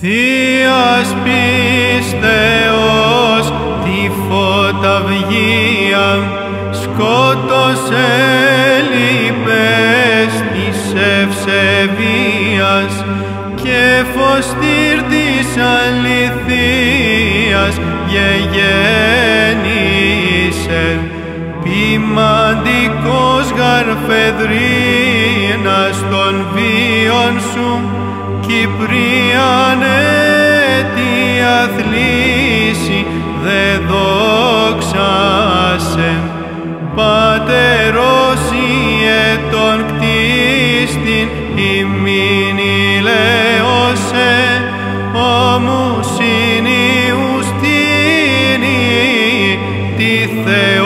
Θείας πίστεως τη φωταυγία σκότωσε λυπές της ευσεβίας και φωστήρ της αληθείας γεγέννησε ποιμαντικός γαρφεδρίνας των βίων σου Κυπρίανε τι αθλήσει δε δόξασε Πατερός ιε τον κτίστην ημίν ηλέωσε ομουσιν ιουστίνη τη Θεό